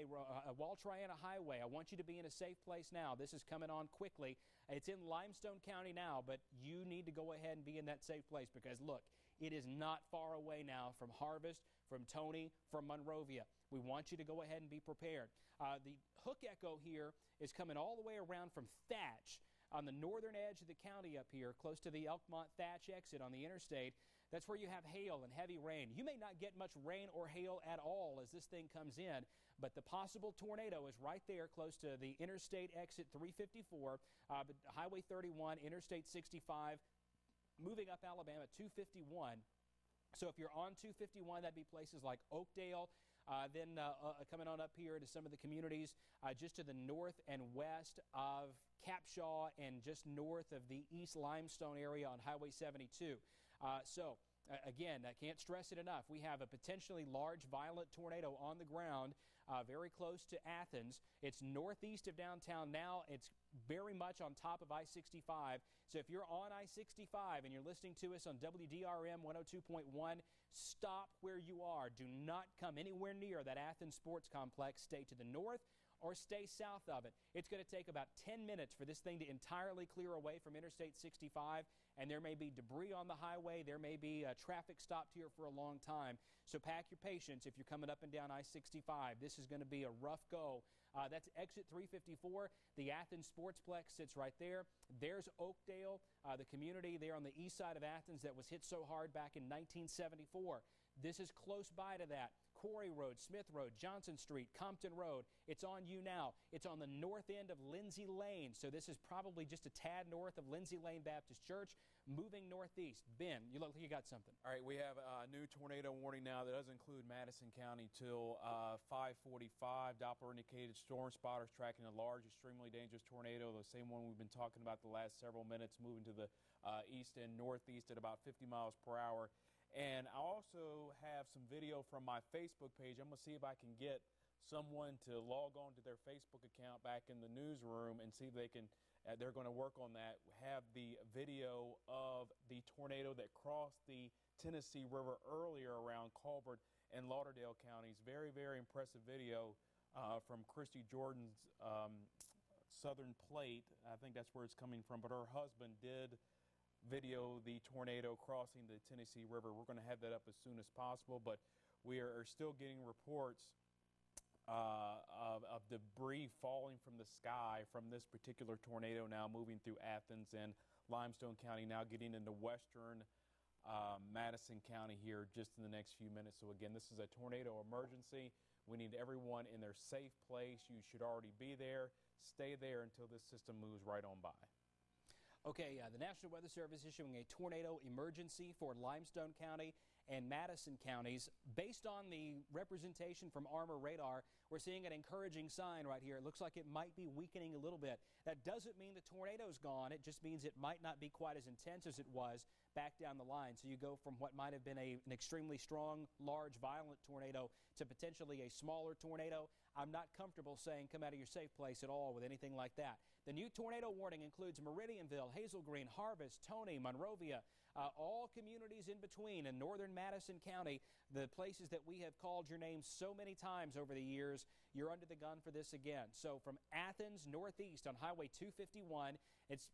Highway, uh, Wall Triana Highway. I want you to be in a safe place now. This is coming on quickly. It's in Limestone County now, but you need to go ahead and be in that safe place because look, it is not far away now from Harvest, from Toney, from Monrovia. We want you to go ahead and be prepared. Uh, the hook echo here is coming all the way around from Thach on the northern edge of the county up here, close to the Elkmont Thach exit on the interstate. That's where you have hail and heavy rain. You may not get much rain or hail at all as this thing comes in, but the possible tornado is right there close to the interstate exit 354, uh, Highway 31, Interstate 65, moving up Alabama 251. So if you're on 251, that'd be places like Oakdale, uh, then uh, uh, coming on up here to some of the communities uh, just to the north and west of Capshaw and just north of the East Limestone area on Highway 72. Uh, so again, I can't stress it enough. We have a potentially large, violent tornado on the ground uh, very close to Athens. It's northeast of downtown now. It's very much on top of I 65. So if you're on I 65 and you're listening to us on WDRM 102.1, stop where you are. Do not come anywhere near that Athens Sports Complex. Stay to the north or stay south of it. It's going to take about 10 minutes for this thing to entirely clear away from Interstate 65, and there may be debris on the highway. There may be uh, traffic stopped here for a long time. So pack your patience if you're coming up and down I 65. This is going to be a rough go. Uh, that's exit 354. The Athens Sportsplex sits right there. There's Oakdale, uh, the community there on the east side of Athens that was hit so hard back in 1974. This is close by to that. Quarry Road, Smith Road, Johnson Street, Compton Road. It's on you now. It's on the north end of Lindsay Lane. So this is probably just a tad north of Lindsay Lane Baptist Church, moving northeast. Ben, you look like you got something. All right, we have a new tornado warning now that does include Madison County till uh, 545. Doppler indicated storm spotters tracking a large, extremely dangerous tornado, the same one we've been talking about the last several minutes, moving to the uh, east and northeast at about 50 miles per hour. And I also have some video from my Facebook page. I'm going to see if I can get someone to log on to their Facebook account back in the newsroom and see if they can, uh, they're going to work on that, have the video of the tornado that crossed the Tennessee River earlier around Colbert and Lauderdale counties. Very, very impressive video uh, from Christy Jordan's um, Southern Plate. I think that's where it's coming from, but her husband did video the tornado crossing the Tennessee River. We're going to have that up as soon as possible, but we are, still getting reports uh, of, of, debris falling from the sky from this particular tornado now moving through Athens and Limestone County, now getting into western uh, Madison County here just in the next few minutes. So again, this is a tornado emergency. We need everyone in their safe place. You should already be there. Stay there until this system moves right on by. Okay, uh, the National Weather Service issuing a tornado emergency for Limestone County and Madison counties. Based on the representation from Armor Radar, we're seeing an encouraging sign right here. It looks like it might be weakening a little bit. That doesn't mean the tornado's gone. It just means it might not be quite as intense as it was back down the line. So you go from what might have been a, an extremely strong, large, violent tornado to potentially a smaller tornado. I'm not comfortable saying come out of your safe place at all with anything like that. The new tornado warning includes Meridianville, Hazel Green, Harvest, Toney, Monrovia, uh, all communities in between in northern Madison County, the places that we have called your name so many times over the years, you're under the gun for this again. So from Athens northeast on Highway 251, it's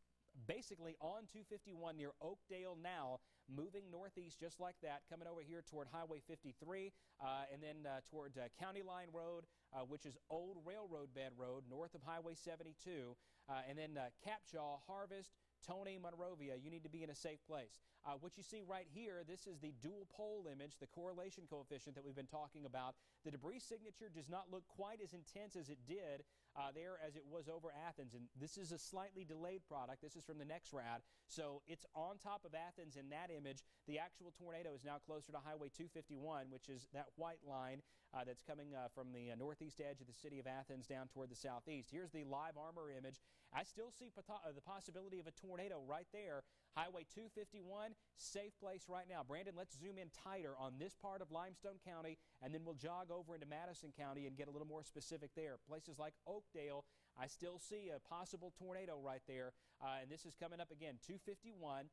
basically on 251 near Oakdale now, moving northeast just like that, coming over here toward Highway 53 uh, and then uh, toward uh, County Line Road, uh, which is Old Railroad Bed Road, north of Highway 72, uh, and then uh, Capshaw, Harvest, Toney Monrovia, you need to be in a safe place. Uh, what you see right here, this is the dual pol image, the correlation coefficient that we've been talking about. The debris signature does not look quite as intense as it did uh, there as it was over Athens. And this is a slightly delayed product. This is from the NEXRAD. So it's on top of Athens in that image. The actual tornado is now closer to Highway 251, which is that white line uh, that's coming uh, from the uh, northeast edge of the city of Athens down toward the southeast. Here's the live armor image. I still see uh, the possibility of a tornado right there. Highway 251, safe place right now. Brandon, let's zoom in tighter on this part of Limestone County, and then we'll jog over into Madison County and get a little more specific there. Places like Oakdale, I still see a possible tornado right there, uh, and this is coming up again, 251.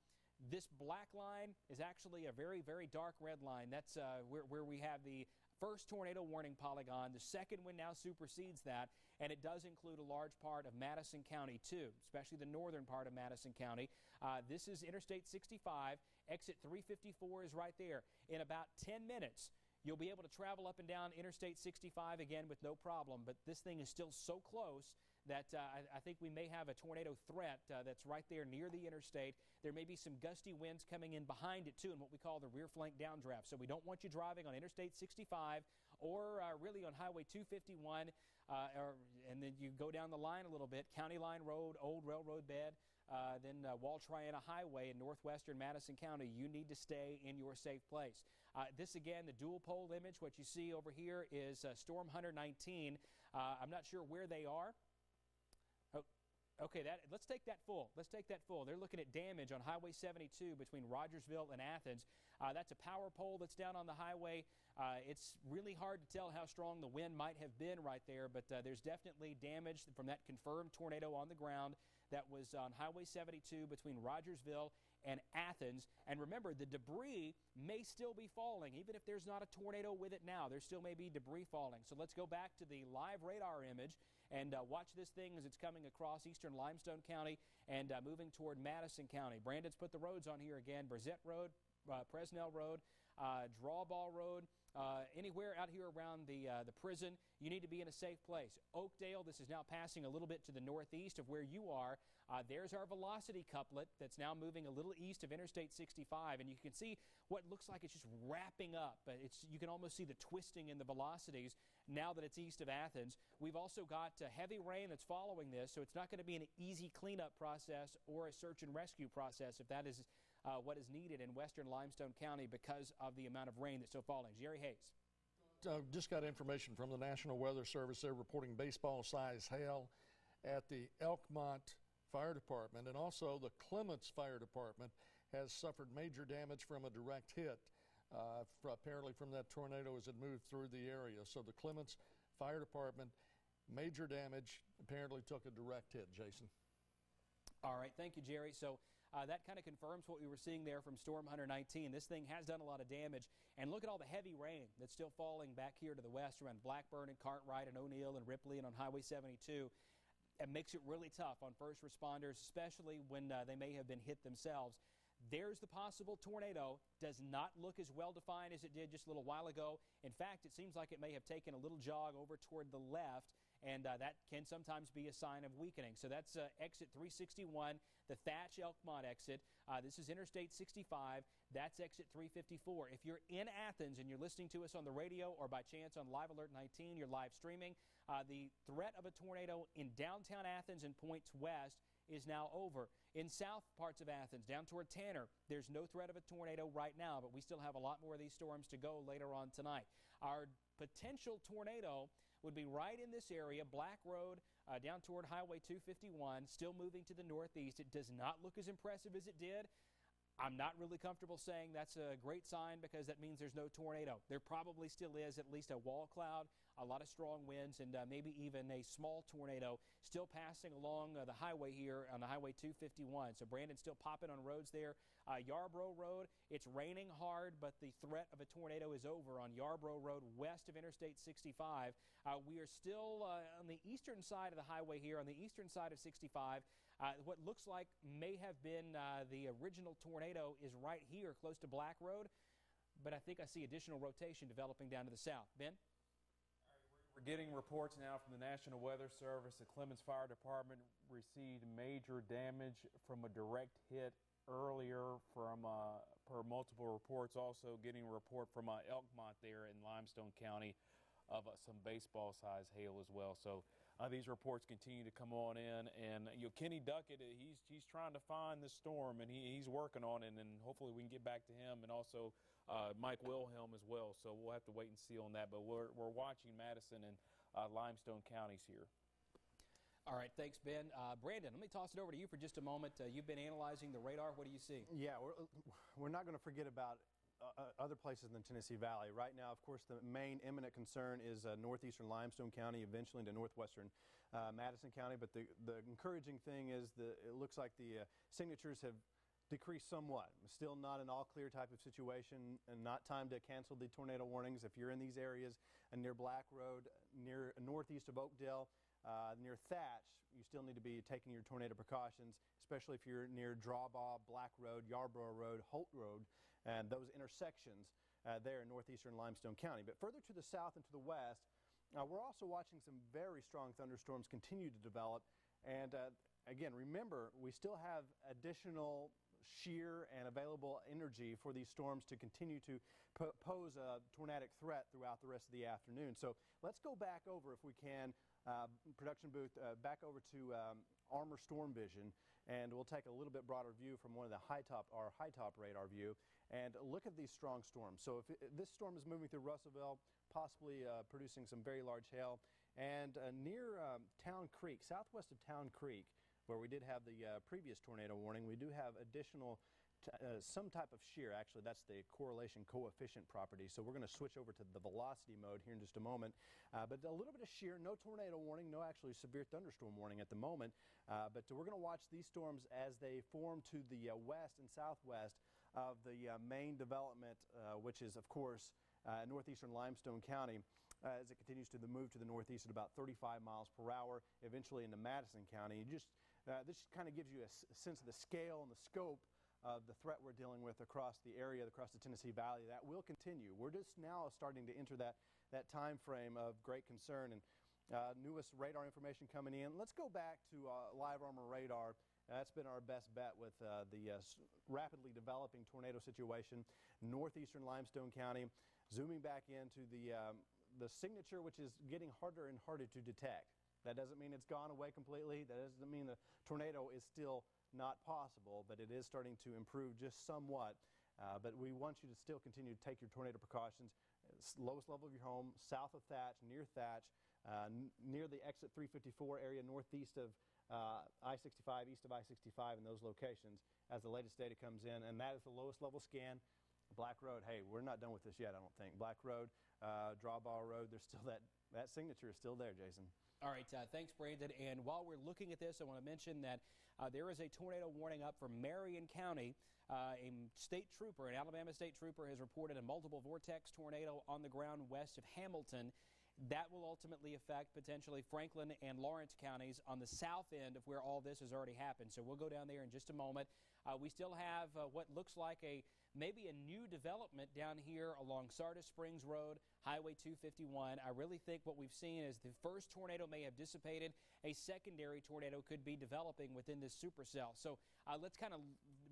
This black line is actually a very, very dark red line. That's uh, where, where we have the first tornado warning polygon. The second one now supersedes that, and it does include a large part of Madison County, too, especially the northern part of Madison County. Uh, this is Interstate 65. Exit 354 is right there. In about 10 minutes, You'll be able to travel up and down Interstate 65 again with no problem, but this thing is still so close that uh, I, I, think we may have a tornado threat uh, that's right there near the interstate. There may be some gusty winds coming in behind it, too, in what we call the rear flank downdraft. So we don't want you driving on Interstate 65 or uh, really on Highway 251, uh, or, and then you go down the line a little bit, County Line Road, Old Railroad Bed. Uh, then uh, Wall Triana Highway in northwestern Madison County, you need to stay in your safe place. Uh, this again, the dual pol image, what you see over here is Storm Hunter 19. Uh, I'm not sure where they are. Okay, that, let's take that full. Let's take that full. They're looking at damage on Highway 72 between Rogersville and Athens. Uh, that's a power pole that's down on the highway. Uh, it's really hard to tell how strong the wind might have been right there, but uh, there's definitely damage from that confirmed tornado on the ground that was on Highway 72 between Rogersville and Athens. And remember, the debris may still be falling. Even if there's not a tornado with it now, there still may be debris falling. So let's go back to the live radar image and uh, watch this thing as it's coming across eastern Limestone County and uh, moving toward Madison County. Brandon's put the roads on here again Brazett Road, uh, Presnell Road, uh, Drawbaugh Road. Uh, anywhere out here around the uh, the prison, you need to be in a safe place. Oakdale, this is now passing a little bit to the northeast of where you are. Uh, there's our velocity couplet that's now moving a little east of Interstate 65, and you can see what looks like it's just wrapping up. It's you can almost see the twisting in the velocities now that it's east of Athens. We've also got uh, heavy rain that's following this, so it's not going to be an easy cleanup process or a search and rescue process if that is uh, what is needed in western Limestone County because of the amount of rain that's still falling. Jerry Hayes. Uh, just got information from the National Weather Service. They're reporting baseball size hail at the Elkmont Fire Department, and also the Clements Fire Department has suffered major damage from a direct hit, uh, apparently from that tornado as it moved through the area. So the Clements Fire Department, major damage, apparently took a direct hit, Jason. All right, thank you, Jerry. So uh, that kind of confirms what we were seeing there from Storm Hunter 19. This thing has done a lot of damage. And look at all the heavy rain that's still falling back here to the west around Blackburn and Cartwright and O'Neill and Ripley and on Highway 72. It makes it really tough on first responders, especially when uh, they may have been hit themselves. There's the possible tornado. Does not look as well defined as it did just a little while ago. In fact, it seems like it may have taken a little jog over toward the left and uh, that can sometimes be a sign of weakening. So that's uh, exit 361, the Thach Elkmont exit. Uh, this is Interstate 65. That's exit 354. If you're in Athens and you're listening to us on the radio or by chance on Live Alert 19, you're live streaming, uh, the threat of a tornado in downtown Athens and points west is now over. In south parts of Athens, down toward Tanner, there's no threat of a tornado right now, but we still have a lot more of these storms to go later on tonight. Our potential tornado would be right in this area, Black Road, uh, down toward Highway 251, still moving to the northeast. It does not look as impressive as it did. I'm not really comfortable saying that's a great sign because that means there's no tornado. There probably still is at least a wall cloud, a lot of strong winds, and uh, maybe even a small tornado still passing along uh, the highway here on the Highway 251. So Brandon's still popping on roads there. Uh, Yarborough Road, it's raining hard, but the threat of a tornado is over on Yarborough Road west of Interstate 65. Uh, we are still uh, on the eastern side of the highway here, on the eastern side of 65. Uh, what looks like may have been uh, the original tornado is right here close to Black Road, but I think I see additional rotation developing down to the south. Ben? We're getting reports now from the National Weather Service. The Clements Fire Department received major damage from a direct hit earlier from uh, per multiple reports. Also getting a report from uh, Elkmont there in Limestone County of uh, some baseball size hail as well. So uh, these reports continue to come on in, and you know Kenny Duckett, uh, he's he's trying to find the storm, and he, he's working on it, and hopefully we can get back to him, and also uh, Mike Wilhelm as well. So we'll have to wait and see on that, but we're we're watching Madison and Limestone counties here. All right, thanks, Ben. Uh, Brandon, let me toss it over to you for just a moment. Uh, you've been analyzing the radar. What do you see? Yeah, we're, we're not going to forget about uh, other places in the Tennessee Valley. Right now, of course, the main imminent concern is uh, northeastern Limestone County, eventually into northwestern uh, Madison County. But the, the encouraging thing is that it looks like the uh, signatures have decreased somewhat. Still not an all clear type of situation and not time to cancel the tornado warnings. If you're in these areas uh, near Black Road, near northeast of Oakdale, uh, near Thach, you still need to be taking your tornado precautions, especially if you're near Drawbaugh, Black Road, Yarborough Road, Holt Road, and those intersections uh, there in northeastern Limestone County. But further to the south and to the west, uh, we're also watching some very strong thunderstorms continue to develop. And uh, again, remember, we still have additional shear and available energy for these storms to continue to po pose a tornadic threat throughout the rest of the afternoon. So let's go back over, if we can, uh, production booth, uh, back over to um, Armor Storm Vision, and we'll take a little bit broader view from one of the high top, our high top radar view, and look at these strong storms. So if it, this storm is moving through Russellville, possibly uh, producing some very large hail, and uh, near um, Town Creek, southwest of Town Creek, where we did have the uh, previous tornado warning, we do have additional uh, some type of shear. Actually, that's the correlation coefficient property. So we're going to switch over to the velocity mode here in just a moment. Uh, but a little bit of shear, no tornado warning, no actually severe thunderstorm warning at the moment. Uh, but we're going to watch these storms as they form to the uh, west and southwest of the uh, main development, uh, which is, of course, northeastern Limestone County. as it continues to the move to the northeast at about 35 miles per hour, eventually into Madison County. You just this kind of gives you a sense of the scale and the scope of the threat we're dealing with across the area, across the Tennessee Valley. That will continue. We're just now starting to enter that, that time frame of great concern and uh, newest radar information coming in. Let's go back to uh, Live Armor Radar. That's been our best bet with uh, the uh, rapidly developing tornado situation, northeastern Limestone County. Zooming back into the, um, the signature, which is getting harder and harder to detect. That doesn't mean it's gone away completely. That doesn't mean the tornado is still not possible, but it is starting to improve just somewhat. Uh, but we want you to still continue to take your tornado precautions. It's lowest level of your home, south of Thach, near Thach, uh, near the exit 354 area, northeast of uh, I-65, east of I-65 in those locations as the latest data comes in. And that is the lowest level scan. Black Road, hey, we're not done with this yet, I don't think. Black Road, uh, Drawbaugh Road, there's still that, that signature is still there, Jason. All right, uh, thanks, Brandon. And while we're looking at this, I want to mention that uh, there is a tornado warning up for Marion County. Uh, a state trooper, an Alabama state trooper, has reported a multiple vortex tornado on the ground west of Hamilton. That will ultimately affect potentially Franklin and Lawrence counties on the south end of where all this has already happened. So we'll go down there in just a moment. Uh, we still have uh, what looks like a maybe a new development down here along Sardis Springs Road, Highway 251. I really think what we've seen is the first tornado may have dissipated. A secondary tornado could be developing within this supercell. So uh, let's kind of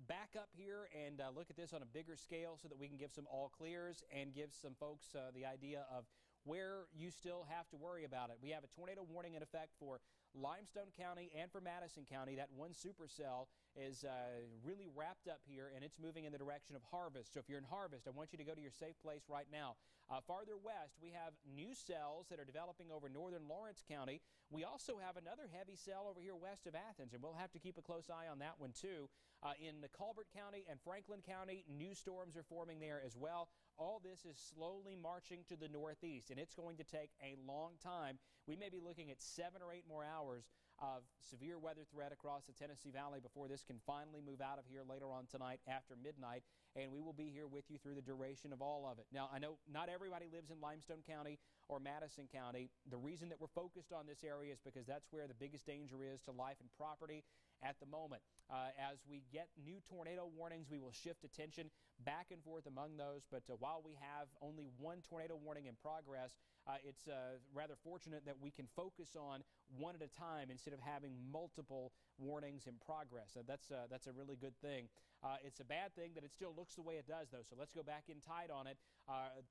back up here and uh, look at this on a bigger scale so that we can give some all clears and give some folks uh, the idea of where you still have to worry about it. We have a tornado warning in effect for Limestone County and for Madison County. That one supercell is uh, really wrapped up here and it's moving in the direction of Harvest. So if you're in Harvest, I want you to go to your safe place right now. Uh, farther west, we have new cells that are developing over northern Lawrence County. We also have another heavy cell over here west of Athens, and we'll have to keep a close eye on that one too. Uh, in the Colbert County and Franklin County, new storms are forming there as well. All this is slowly marching to the northeast, and it's going to take a long time. We may be looking at seven or eight more hours of severe weather threat across the Tennessee Valley before this can finally move out of here later on tonight after midnight. And we will be here with you through the duration of all of it. Now, I know not everybody lives in Limestone County or Madison County. The reason that we're focused on this area is because that's where the biggest danger is to life and property at the moment. Uh, as we get new tornado warnings, we will shift attention back and forth among those. But uh, while we have only one tornado warning in progress, uh, it's uh, rather fortunate that we can focus on one at a time instead of having multiple warnings in progress. Uh, that's, uh, that's a really good thing. Uh, it's a bad thing that it still looks the way it does, though. So let's go back in tight on it.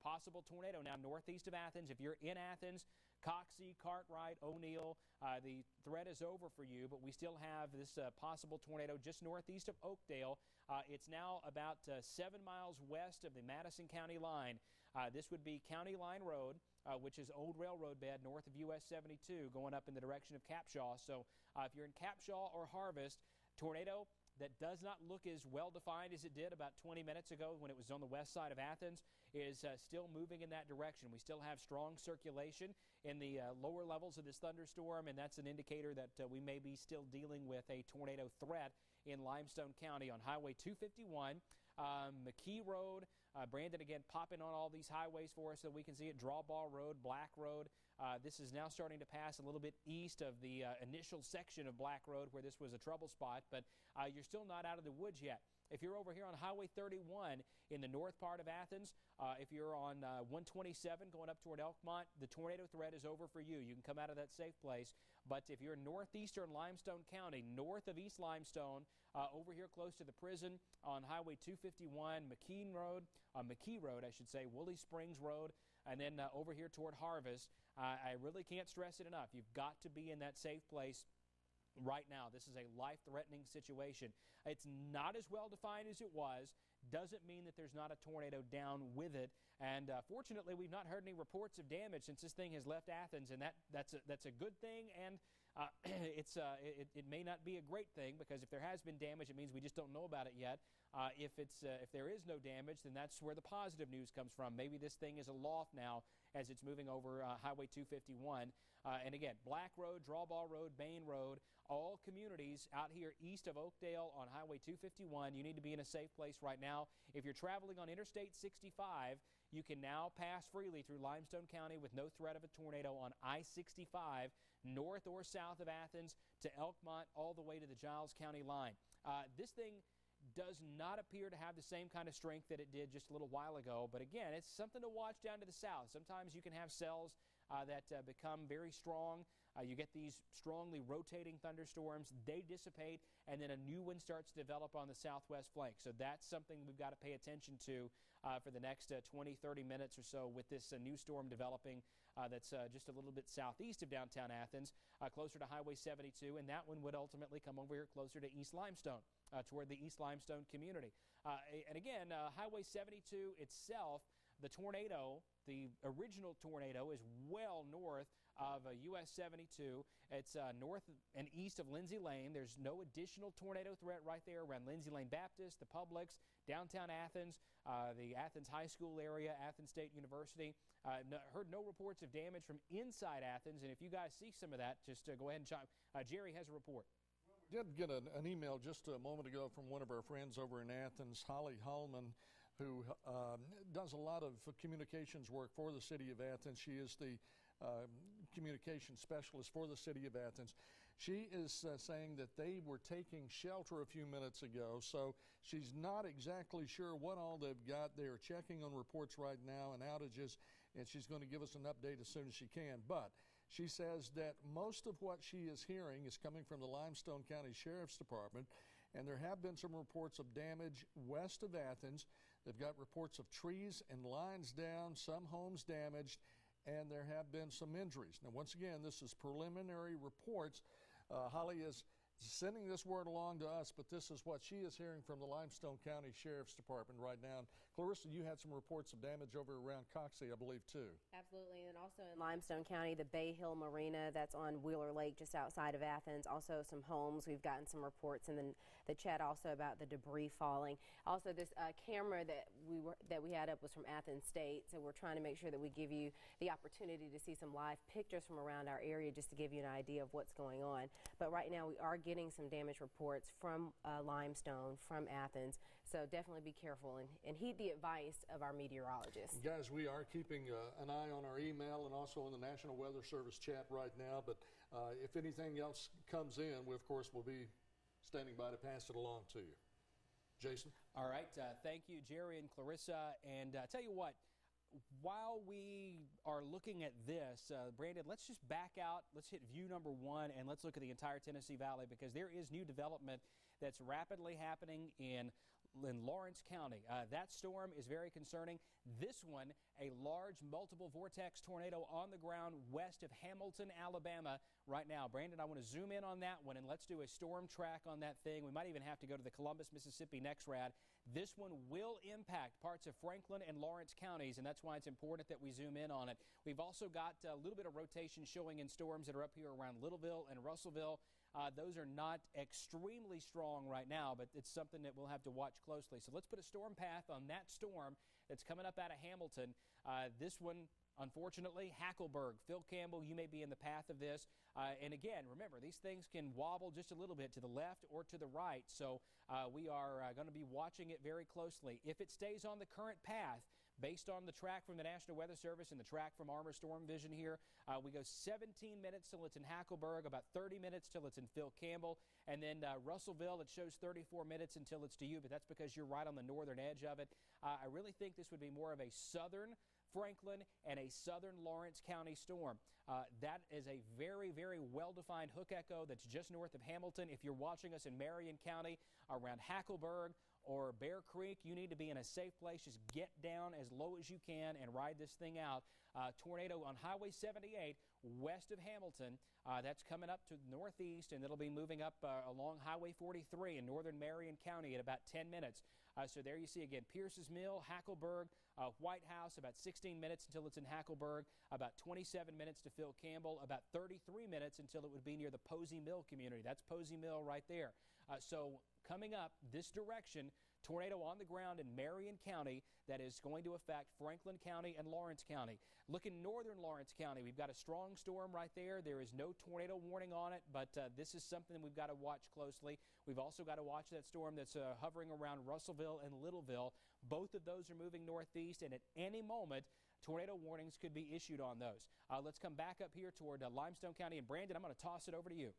Possible tornado now northeast of Athens. If you're in Athens, Coxey, Cartwright, O'Neill, the threat is over for you, but we still have this possible tornado just northeast of Oakdale. Uh, it's now about uh, seven miles west of the Madison County line. this would be County Line Road, which is Old Railroad Bed north of US 72, going up in the direction of Capshaw. So if you're in Capshaw or Harvest, tornado that does not look as well defined as it did about 20 minutes ago when it was on the west side of Athens is uh, still moving in that direction. We still have strong circulation. in the uh, lower levels of this thunderstorm, and that's an indicator that uh, we may be still dealing with a tornado threat in Limestone County on Highway 251. Um, McKee Road, uh, Brandon again popping on all these highways for us so we can see it. Drawbaugh Road, Black Road. Uh, this is now starting to pass a little bit east of the uh, initial section of Black Road where this was a trouble spot, but uh, you're still not out of the woods yet. If you're over here on Highway 31 in the north part of Athens, uh, if you're on uh, 127 going up toward Elkmont, the tornado threat is over for you. You can come out of that safe place. But if you're in northeastern Limestone County, north of East Limestone, uh, over here close to the prison on Highway 251, McKean Road, uh, McKee Road, I should say, Wooley Springs Road, and then uh, over here toward Harvest, I really can't stress it enough. You've got to be in that safe place right now. This is a life threatening situation. It's not as well defined as it was. Doesn't mean that there's not a tornado down with it. And uh, fortunately, we've not heard any reports of damage since this thing has left Athens, and that, that's, a, that's a good thing. And uh, it's, uh, it, it, may not be a great thing because if there has been damage, it means we just don't know about it yet. Uh, if, it's, uh, if there is no damage, then that's where the positive news comes from. Maybe this thing is aloft now as it's moving over uh, Highway 251. And again, Black Road, Drawbaugh Road, Bain Road, all communities out here east of Oakdale on Highway 251. You need to be in a safe place right now. If you're traveling on Interstate 65, you can now pass freely through Limestone County with no threat of a tornado on I 65 north or south of Athens to Elkmont all the way to the Giles County line. Uh, this thing does not appear to have the same kind of strength that it did just a little while ago. But again, it's something to watch down to the south. Sometimes you can have cells uh, that uh, become very strong. Uh, you get these strongly rotating thunderstorms. They dissipate, and then a new one starts to develop on the southwest flank. So that's something we've got to pay attention to uh, for the next uh, 20, 30 minutes or so with this uh, new storm developing that's just a little bit southeast of downtown Athens, closer to Highway 72. And that one would ultimately come over here closer to East Limestone, toward the East Limestone community. and again, Highway 72 itself the tornado, the original tornado, is well north of uh, US 72. It's uh, north and east of Lindsay Lane. There's no additional tornado threat right there around Lindsay Lane Baptist, the Publix, downtown Athens, uh, the Athens High School area, Athens State University. Uh, no, heard no reports of damage from inside Athens. And if you guys see some of that, just uh, go ahead and chime. Uh, Jerry has a report. Did get an, an email just a moment ago from one of our friends over in Athens, Holly Hollman who um, does a lot of communications work for the city of Athens. She is the uh, communication specialist for the city of Athens. She is uh, saying that they were taking shelter a few minutes ago, so she's not exactly sure what all they've got. They are checking on reports right now and outages, and she's going to give us an update as soon as she can. But she says that most of what she is hearing is coming from the Limestone County Sheriff's Department, and there have been some reports of damage west of Athens. They've got reports of trees and lines down, some homes damaged, and there have been some injuries. Now, once again, this is preliminary reports. Uh, Holly is sending this word along to us, but this is what she is hearing from the Limestone County Sheriff's Department right now. Clarissa, you had some reports of damage over around Coxey, I believe, too. Absolutely, and also in Limestone County, the Bay Hill Marina that's on Wheeler Lake just outside of Athens. Also some homes. We've gotten some reports in the, the chat also about the debris falling. Also, this uh, camera that we were that we had up was from Athens State, so we're trying to make sure that we give you the opportunity to see some live pictures from around our area just to give you an idea of what's going on. But right now, we are getting getting some damage reports from uh, limestone, from Athens. So definitely be careful and, and heed the advice of our meteorologists. Guys, we are keeping uh, an eye on our email and also in the National Weather Service chat right now. But uh, if anything else comes in, we, of course, will be standing by to pass it along to you. Jason? All right. Uh, thank you, Jerry and Clarissa. And uh, tell you what, while we are looking at this, uh, Brandon, let's just back out. Let's hit view number one and let's look at the entire Tennessee Valley because there is new development that's rapidly happening in in Lawrence County. Uh, that storm is very concerning. This one, a large multiple vortex tornado on the ground west of Hamilton, Alabama, right now. Brandon, I want to zoom in on that one and let's do a storm track on that thing. We might even have to go to the Columbus, Mississippi NEXRAD. This one will impact parts of Franklin and Lawrence counties, and that's why it's important that we zoom in on it. We've also got a little bit of rotation showing in storms that are up here around Littleville and Russellville. Uh, those are not extremely strong right now, but it's something that we'll have to watch closely. So let's put a storm path on that storm that's coming up out of Hamilton. Uh, this one Unfortunately, Hackleburg, Phil Campbell, you may be in the path of this. Uh, and again, remember, these things can wobble just a little bit to the left or to the right. So uh, we are uh, going to be watching it very closely. If it stays on the current path, based on the track from the National Weather Service and the track from Armor Storm Vision here, uh, we go 17 minutes till it's in Hackleburg, about 30 minutes till it's in Phil Campbell, and then uh, Russellville, it shows 34 minutes until it's to you, but that's because you're right on the northern edge of it. Uh, I really think this would be more of a southern Franklin, and a southern Lawrence County storm. Uh, that is a very, very well defined hook echo that's just north of Hamilton. If you're watching us in Marion County around Hackleburg or Bear Creek, you need to be in a safe place. Just get down as low as you can and ride this thing out. Uh, tornado on Highway 78 west of Hamilton. Uh, that's coming up to the northeast, and it'll be moving up uh, along Highway 43 in northern Marion County at about 10 minutes. Uh, so there you see again Pierce's Mill, Hackleburg, uh, White House, about 16 minutes until it's in Hackleburg, about 27 minutes to Phil Campbell, about 33 minutes until it would be near the Posey Mill community. That's Posey Mill right there. Uh, so coming up this direction, tornado on the ground in Marion County that is going to affect Franklin County and Lawrence County. Look in northern Lawrence County. We've got a strong storm right there. There is no tornado warning on it, but uh, this is something we've got to watch closely. We've also got to watch that storm that's uh, hovering around Russellville and Littleville. Both of those are moving northeast, and at any moment, tornado warnings could be issued on those. Uh, let's come back up here toward uh, Limestone County. And Brandon, I'm going to toss it over to you.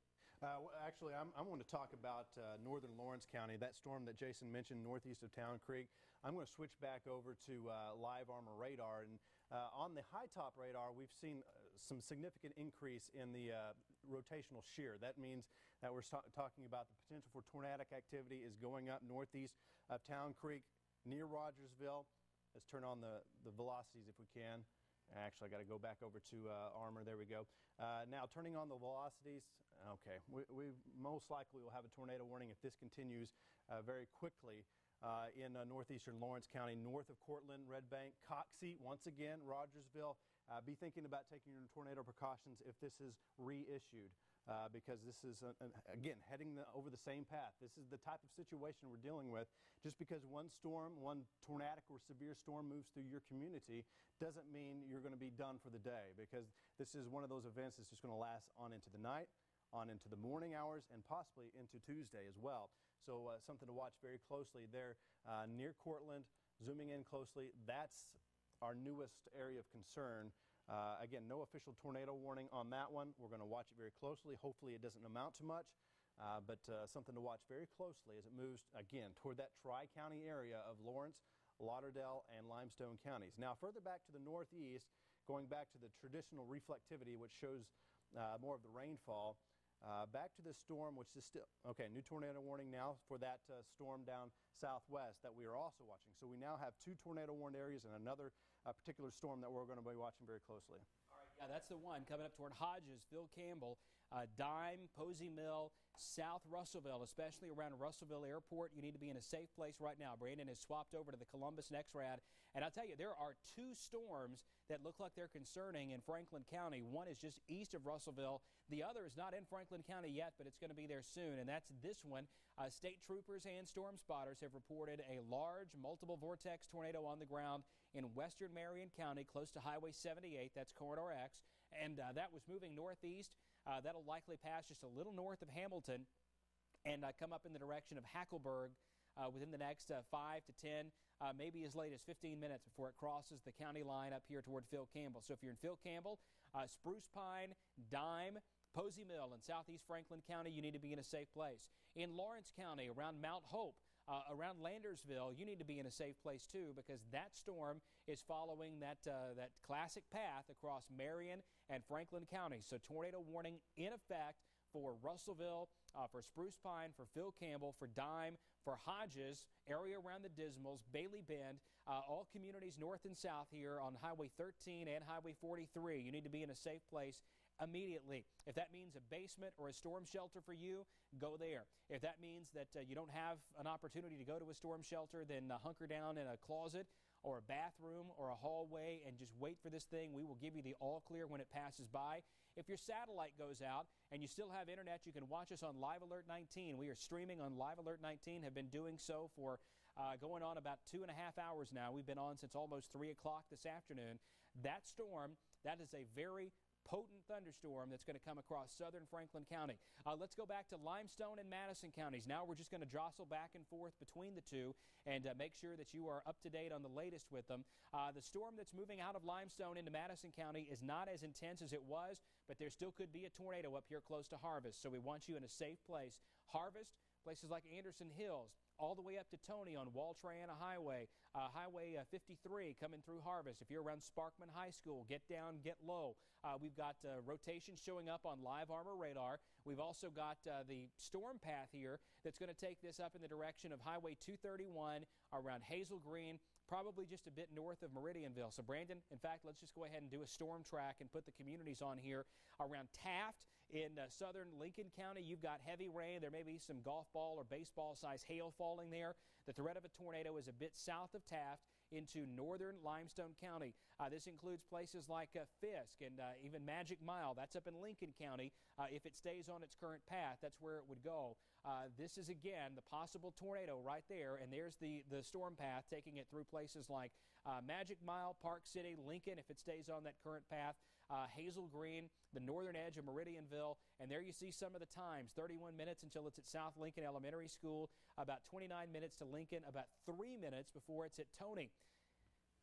Uh, actually, I'm, I'm, going to talk about uh, northern Lawrence County, that storm that Jason mentioned northeast of Town Creek. I'm going to switch back over to uh, live armor radar. And uh, on the high top radar, we've seen uh, some significant increase in the uh, rotational shear. That means that we're talking about the potential for tornadic activity is going up northeast of Town Creek near Rogersville. Let's turn on the, the velocities if we can. Actually, I got to go back over to uh, armor. There we go. Uh, now, turning on the velocities. Okay, we, we, most likely will have a tornado warning if this continues uh, very quickly uh, in uh, northeastern Lawrence County, north of Courtland, Red Bank, Coxey, once again, Rogersville. Uh, be thinking about taking your tornado precautions if this is reissued uh, because this is, an, again, heading the, over the same path. This is the type of situation we're dealing with. Just because one storm, one tornadic or severe storm moves through your community doesn't mean you're going to be done for the day because this is one of those events that's just going to last on into the night, on into the morning hours, and possibly into Tuesday as well. So uh, something to watch very closely there uh, near Courtland, zooming in closely. That's our newest area of concern uh, again, no official tornado warning on that one. We're going to watch it very closely. Hopefully, it doesn't amount to much, uh, but uh, something to watch very closely as it moves again toward that Tri County area of Lawrence, Lauderdale, and Limestone counties. Now, further back to the northeast, going back to the traditional reflectivity, which shows uh, more of the rainfall. Uh, back to the storm, which is still, okay, new tornado warning now for that uh, storm down southwest that we are also watching. So we now have two tornado warned areas and another uh, particular storm that we're going to be watching very closely. All right, yeah, that's the one coming up toward Hodges, Phil Campbell, uh, Dime, Posey Mill, South Russellville, especially around Russellville Airport. You need to be in a safe place right now. Brandon has swapped over to the Columbus NEXRAD. And I'll tell you, there are two storms that look like they're concerning in Franklin County. One is just east of Russellville. The other is not in Franklin County yet, but it's going to be there soon. And that's this one. Uh, state troopers and storm spotters have reported a large multiple vortex tornado on the ground in western Marion County, close to Highway 78. That's Corridor X. And uh, that was moving northeast. Uh, that'll likely pass just a little north of Hamilton and uh, come up in the direction of Hackleburg uh, within the next uh, 5 to 10, uh, maybe as late as 15 minutes before it crosses the county line up here toward Phil Campbell. So if you're in Phil Campbell, uh, Spruce Pine, Dime, Posey Mill in southeast Franklin County, you need to be in a safe place. In Lawrence County, around Mount Hope, uh, around Landersville, you need to be in a safe place too because that storm is following that uh, that classic path across Marion and Franklin County. So tornado warning in effect for Russellville, uh, for Spruce Pine, for Phil Campbell, for Dime, for Hodges, area around the Dismals, Bailey Bend, uh, all communities north and south here on Highway 13 and Highway 43. You need to be in a safe place immediately. If that means a basement or a storm shelter for you, go there. If that means that uh, you don't have an opportunity to go to a storm shelter, then uh, hunker down in a closet or a bathroom or a hallway and just wait for this thing. We will give you the all clear when it passes by. If your satellite goes out and you still have internet, you can watch us on Live Alert 19. We are streaming on Live Alert 19, have been doing so for uh, going on about two and a half hours now. We've been on since almost 3 o'clock this afternoon. That storm, that is a very potent thunderstorm that's going to come across southern Franklin County. Uh, let's go back to Limestone and Madison counties. Now we're just going to jostle back and forth between the two and uh, make sure that you are up to date on the latest with them. Uh, the storm that's moving out of Limestone into Madison County is not as intense as it was, but there still could be a tornado up here close to Harvest. So we want you in a safe place. Harvest, places like Anderson Hills, all the way up to Toney on Wall Triana Highway, uh, Highway uh, 53 coming through Harvest. If you're around Sparkman High School, get down, get low. Uh, we've got uh, rotation showing up on live armor radar. We've also got uh, the storm path here that's going to take this up in the direction of Highway 231 around Hazel Green, probably just a bit north of Meridianville. So, Brandon, in fact, let's just go ahead and do a storm track and put the communities on here around Taft in uh, southern Lincoln County. You've got heavy rain. There may be some golf ball or baseball size hail falling there. The threat of a tornado is a bit south of Taft into northern Limestone County. Uh, this includes places like uh, Fisk and uh, even Magic Mile. That's up in Lincoln County. Uh, if it stays on its current path, that's where it would go. Uh, this is again the possible tornado right there, and there's the, the storm path taking it through places like Magic Mile, Park City, Lincoln, if it stays on that current path, Uh, Hazel Green, the northern edge of Meridianville, and there you see some of the times 31 minutes until it's at South Lincoln Elementary School, about 29 minutes to Lincoln, about three minutes before it's at Toney.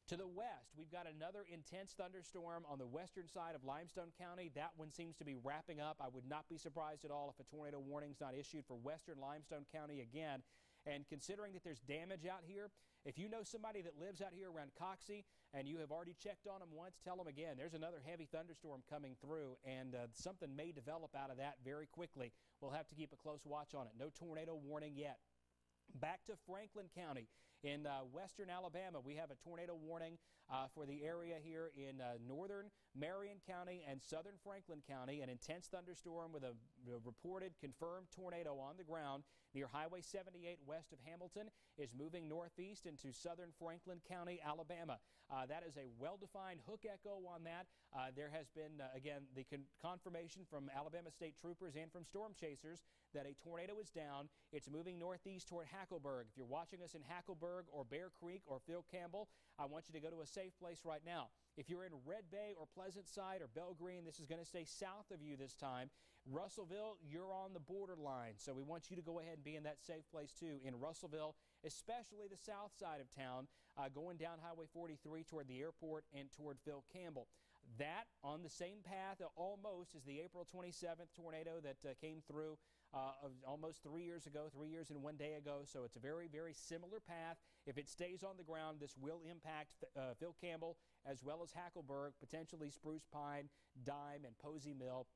To the west, we've got another intense thunderstorm on the western side of Limestone County. That one seems to be wrapping up. I would not be surprised at all if a tornado warning is not issued for western Limestone County again. And considering that there's damage out here, if you know somebody that lives out here around Coxey and you have already checked on them once, tell them again. There's another heavy thunderstorm coming through, and uh, something may develop out of that very quickly. We'll have to keep a close watch on it. No tornado warning yet. Back to Franklin County. In uh, western Alabama, we have a tornado warning uh, for the area here in uh, northern Marion County and southern Franklin County. An intense thunderstorm with a, reported confirmed tornado on the ground near Highway 78 west of Hamilton is moving northeast into southern Franklin County, Alabama. Uh, that is a well-defined hook echo on that. Uh, there has been, uh, again, the con confirmation from Alabama State Troopers and from storm chasers that a tornado is down. It's moving northeast toward Hackleburg. If you're watching us in Hackleburg or Bear Creek or Phil Campbell, I want you to go to a safe place right now. If you're in Red Bay or Pleasant Site or Belgreen, this is going to stay south of you this time. Russellville, you're on the borderline, so we want you to go ahead and be in that safe place too. In Russellville, especially the south side of town, uh, going down Highway 43 toward the airport and toward Phil Campbell. That on the same path uh, almost as the April 27th tornado that uh, came through uh, almost three years ago, three years and one day ago. So it's a very, very similar path. If it stays on the ground, this will impact uh, Phil Campbell as well as Hackleburg, potentially Spruce Pine, Dime, and Posey Mill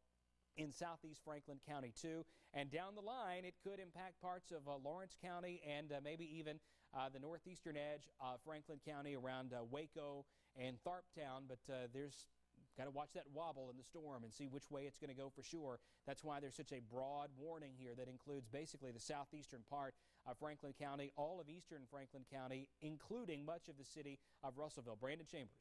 in southeast Franklin County, too. And down the line, it could impact parts of uh, Lawrence County and uh, maybe even uh, the northeastern edge of Franklin County around uh, Waco and Tharptown. But there's Got to watch that wobble in the storm and see which way it's going to go for sure. That's why there's such a broad warning here that includes basically the southeastern part of Franklin County, all of eastern Franklin County, including much of the city of Russellville. Brandon Chambers.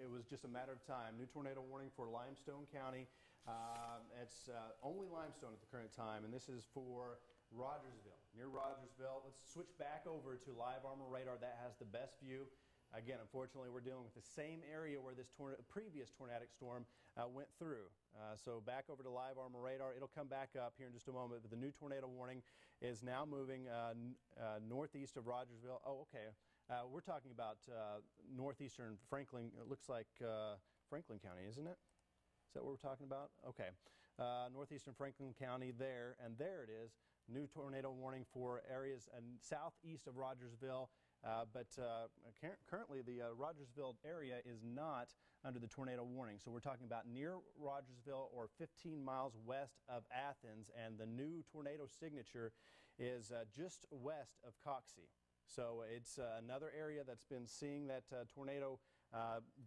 It was just a matter of time. New tornado warning for Limestone County. Uh, it's uh, only limestone at the current time, and this is for Rogersville, near Rogersville. Let's switch back over to live armor radar. That has the best view. Again, unfortunately, we're dealing with the same area where this previous tornadic storm uh, went through. Uh, so back over to live armor radar. It'll come back up here in just a moment. But the new tornado warning is now moving uh, uh northeast of Rogersville. Oh, okay. Uh, we're talking about uh, northeastern Franklin. It looks like Franklin County, isn't it? Is that what we're talking about? Okay. northeastern Franklin County there, and there it is. New tornado warning for areas and southeast of Rogersville uh, but uh, currently, the uh, Rogersville area is not under the tornado warning. So we're talking about near Rogersville or 15 miles west of Athens, and the new tornado signature is uh, just west of Coxey. So it's uh, another area that's been seeing that tornado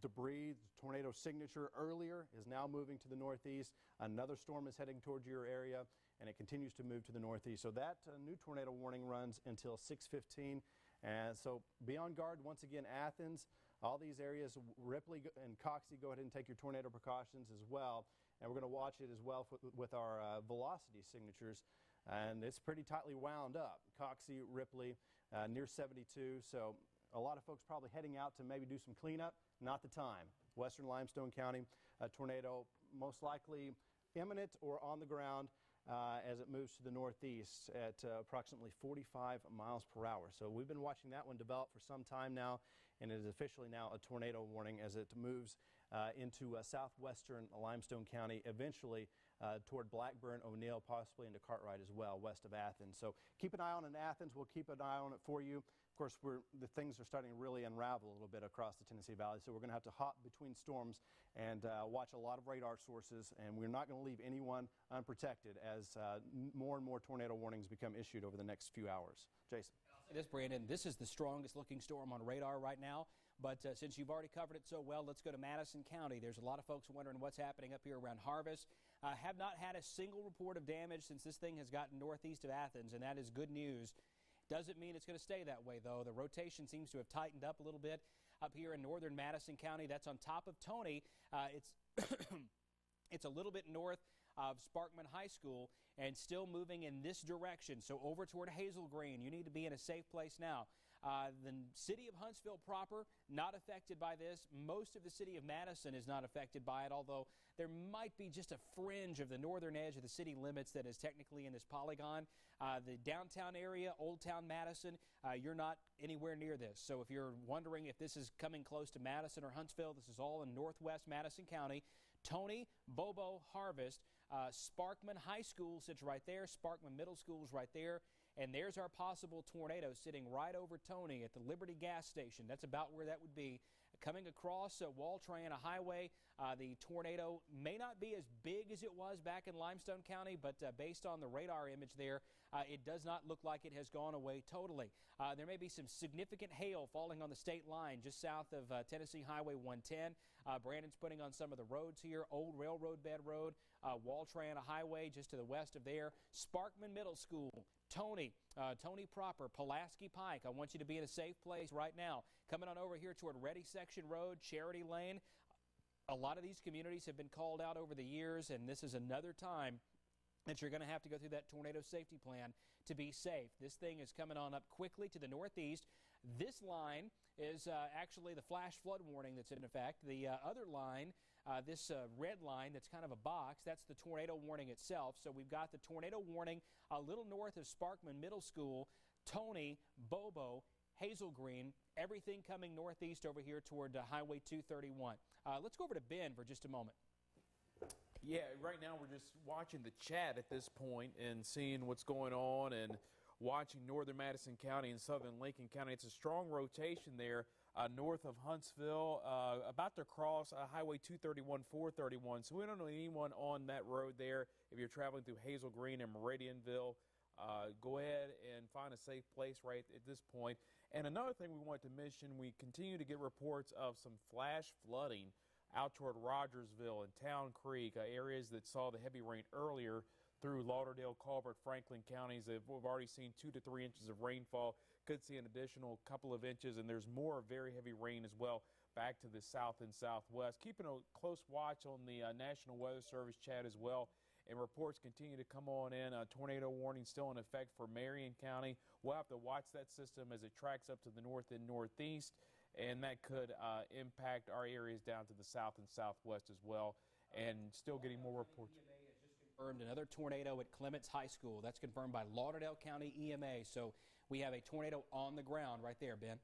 debris, tornado signature earlier, is now moving to the northeast. Another storm is heading towards your area, and it continues to move to the northeast. So that new tornado warning runs until 615. And so be on guard once again, Athens, all these areas, Ripley and Coxey, go ahead and take your tornado precautions as well. And we're going to watch it as well with our uh, velocity signatures and it's pretty tightly wound up. Coxey, Ripley, uh, near 72. So a lot of folks probably heading out to maybe do some cleanup. Not the time. Western Limestone County, a tornado most likely imminent or on the ground uh, as it moves to the northeast at uh, approximately 45 miles per hour. So we've been watching that one develop for some time now, and it is officially now a tornado warning as it moves uh, into uh, southwestern Limestone County, eventually uh, toward Blackburn, O'Neill, possibly into Cartwright as well, west of Athens. So keep an eye on it in Athens. We'll keep an eye on it for you. Of course, the things are starting to really unravel a little bit across the Tennessee Valley, so we're going to have to hop between storms and uh, watch a lot of radar sources, and we're not going to leave anyone unprotected as uh, more and more tornado warnings become issued over the next few hours. Jason. This, Brandon, this is the strongest looking storm on radar right now. But uh, since you've already covered it so well, let's go to Madison County. There's a lot of folks wondering what's happening up here around Harvest. Have not had a single report of damage since this thing has gotten northeast of Athens, and that is good news. Doesn't mean it's going to stay that way, though. The rotation seems to have tightened up a little bit up here in northern Madison County. That's on top of Toney. Uh, it's it's a little bit north of Sparkman High School and still moving in this direction. So over toward Hazel Green. You need to be in a safe place now. Uh, the city of Huntsville proper, not affected by this. Most of the city of Madison is not affected by it, although there might be just a fringe of the northern edge of the city limits that is technically in this polygon. Uh, the downtown area, Old Town Madison, uh, you're not anywhere near this. So if you're wondering if this is coming close to Madison or Huntsville, this is all in northwest Madison County. Toney, Bobo, Harvest, uh, Sparkman High School sits right there. Sparkman Middle School is right there. And there's our possible tornado sitting right over Toney at the Liberty gas station. That's about where that would be. Coming across uh, Wall Triana Highway, uh, the tornado may not be as big as it was back in Limestone County, but uh, based on the radar image there, uh, it does not look like it has gone away totally. Uh, there may be some significant hail falling on the state line just south of uh, Tennessee Highway 110. Brandon's putting on some of the roads here Old Railroad Bed Road, Wall Triana Highway just to the west of there, Sparkman Middle School, Toney, uh, Toney Proper, Pulaski Pike. I want you to be in a safe place right now. Coming on over here toward Ready Section Road, Charity Lane. A lot of these communities have been called out over the years, and this is another time that you're going to have to go through that tornado safety plan to be safe. This thing is coming on up quickly to the northeast. This line is uh, actually the flash flood warning that's in effect. The uh, other line uh, this uh, red line that's kind of a box, that's the tornado warning itself. So we've got the tornado warning a little north of Sparkman Middle School, Toney, Bobo, Hazel Green, everything coming northeast over here toward uh, Highway 231. Uh, let's go over to Ben for just a moment. Yeah, right now we're just watching the chat at this point and seeing what's going on and watching northern Madison County and southern Lincoln County. It's a strong rotation there uh, north of Huntsville, uh, about to cross uh, Highway 231, 431. So we don't know anyone on that road there. If you're traveling through Hazel Green and Meridianville, uh, go ahead and find a safe place right at this point. And another thing we want to mention, we continue to get reports of some flash flooding out toward Rogersville and Town Creek, uh, areas that saw the heavy rain earlier through Lauderdale, Colbert, Franklin counties. We've already seen two to three inches of rainfall could see an additional couple of inches, and there's more very heavy rain as well back to the south and southwest. Keeping a close watch on the uh, National Weather Service chat as well. And reports continue to come on in. A tornado warning still in effect for Marion County. We'll have to watch that system as it tracks up to the north and northeast, and that could uh, impact our areas down to the south and southwest as well. And still getting more reports confirmed another tornado at Clements High School. That's confirmed by Lauderdale County EMA. So we have a tornado on the ground right there, Ben.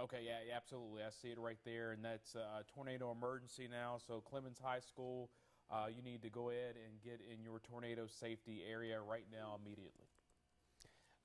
Okay, yeah, yeah, absolutely. I see it right there, and that's a tornado emergency now. So Clements High School, uh, you need to go ahead and get in your tornado safety area right now immediately.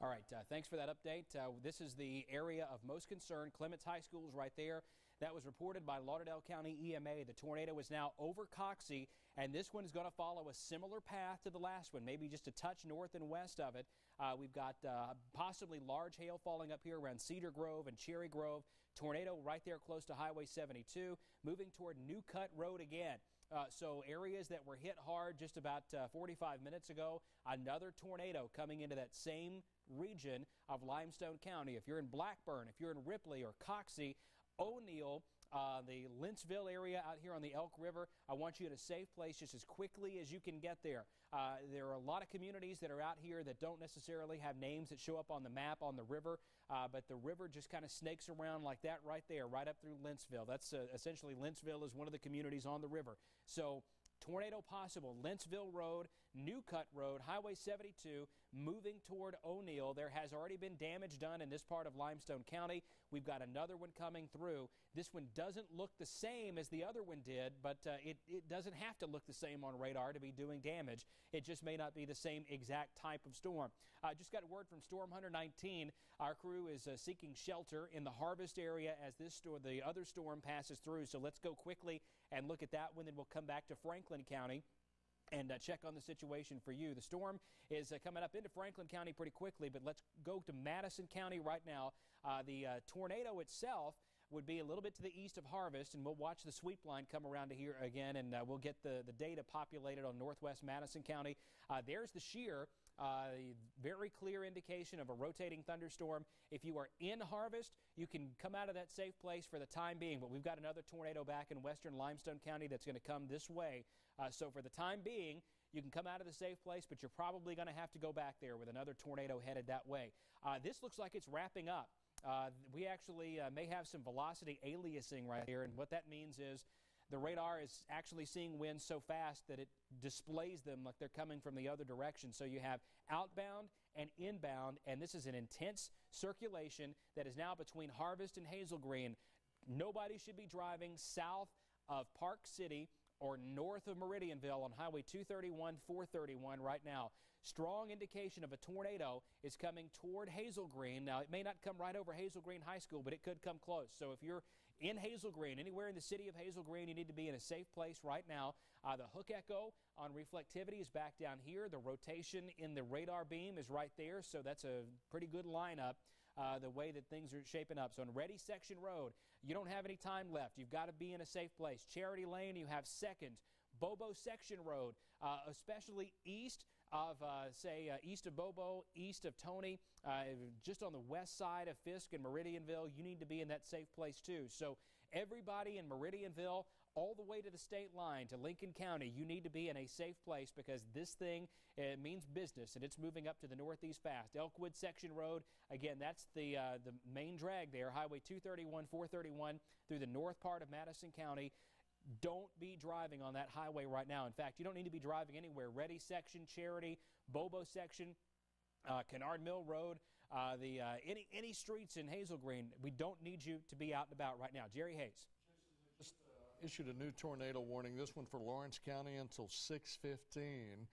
All right, uh, thanks for that update. Uh, this is the area of most concern. Clements High School is right there. That was reported by Lauderdale County EMA. The tornado is now over Coxey, and this one is going to follow a similar path to the last one, maybe just a touch north and west of it. Uh, we've got uh, possibly large hail falling up here around Cedar Grove and Cherry Grove. Tornado right there close to Highway 72, moving toward New Cut Road again. Uh, so areas that were hit hard just about uh, 45 minutes ago, another tornado coming into that same region of Limestone County. If you're in Blackburn, if you're in Ripley or Coxey, O'Neill, uh, the Lentzville area out here on the Elk River. I want you at a safe place just as quickly as you can get there. Uh, there are a lot of communities that are out here that don't necessarily have names that show up on the map on the river, uh, but the river just kind of snakes around like that right there, right up through Lentzville. That's uh, essentially Lentzville is one of the communities on the river. So tornado possible. Lentzville Road, New Cut Road, Highway 72, moving toward O'Neill. There has already been damage done in this part of Limestone County. We've got another one coming through. This one doesn't look the same as the other one did, but uh, it, it doesn't have to look the same on radar to be doing damage. It just may not be the same exact type of storm. I uh, just got word from Storm Hunter 19. Our crew is uh, seeking shelter in the Harvest area as this storm, the other storm passes through. So let's go quickly and look at that one. Then we'll come back to Franklin County and uh, check on the situation for you. The storm is uh, coming up into Franklin County pretty quickly, but let's go to Madison County right now. Uh, the uh, tornado itself would be a little bit to the east of Harvest, and we'll watch the sweep line come around to here again, and uh, we'll get the, the data populated on northwest Madison County. Uh, there's the shear. Very clear indication of a rotating thunderstorm. If you are in harvest, you can come out of that safe place for the time being, but we've got another tornado back in western Limestone County that's going to come this way. Uh, so for the time being, you can come out of the safe place, but you're probably going to have to go back there with another tornado headed that way. Uh, this looks like it's wrapping up. Uh, we actually uh, may have some velocity aliasing right here, and what that means is the radar is actually seeing winds so fast that it displays them like they're coming from the other direction. So you have outbound and inbound, and this is an intense circulation that is now between Harvest and Hazel Green. Nobody should be driving south of Park City or north of Meridianville on Highway 231, 431 right now. Strong indication of a tornado is coming toward Hazel Green. Now, it may not come right over Hazel Green High School, but it could come close. So if you're in Hazel Green, anywhere in the city of Hazel Green, you need to be in a safe place right now. Uh, the hook echo on reflectivity is back down here. The rotation in the radar beam is right there, so that's a pretty good lineup. Uh, the way that things are shaping up. So on Ready Section Road, you don't have any time left. You've got to be in a safe place. Charity Lane, you have second. Bobo Section Road, uh, especially east of, uh, say, uh, east of Bobo, east of Toney, uh, just on the west side of Fisk and Meridianville, you need to be in that safe place too. So everybody in Meridianville, all the way to the state line to Lincoln County, you need to be in a safe place because this thing uh, means business and it's moving up to the northeast fast. Elkwood Section Road, again, that's the uh, the main drag there, Highway 231, 431 through the north part of Madison County. Don't be driving on that highway right now. In fact, you don't need to be driving anywhere. Ready Section, Charity, Bobo Section, uh, Kennard Mill Road, uh, the uh, any any streets in Hazel Green. We don't need you to be out and about right now. Jerry Hayes issued a new tornado warning, this one for Lawrence County until 615.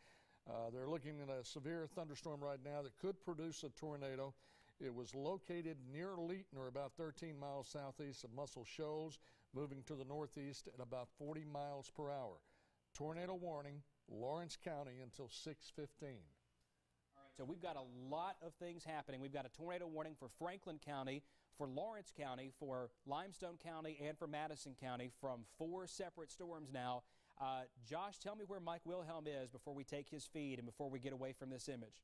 Uh, they're looking at a severe thunderstorm right now that could produce a tornado. It was located near Leeton, or about 13 miles southeast of Muscle Shoals, moving to the northeast at about 40 miles per hour. Tornado warning, Lawrence County until 615. So we've got a lot of things happening. We've got a tornado warning for Franklin County, for Lawrence County, for Limestone County, and for Madison County from four separate storms now. Uh, Josh, tell me where Mike Wilhelm is before we take his feed and before we get away from this image.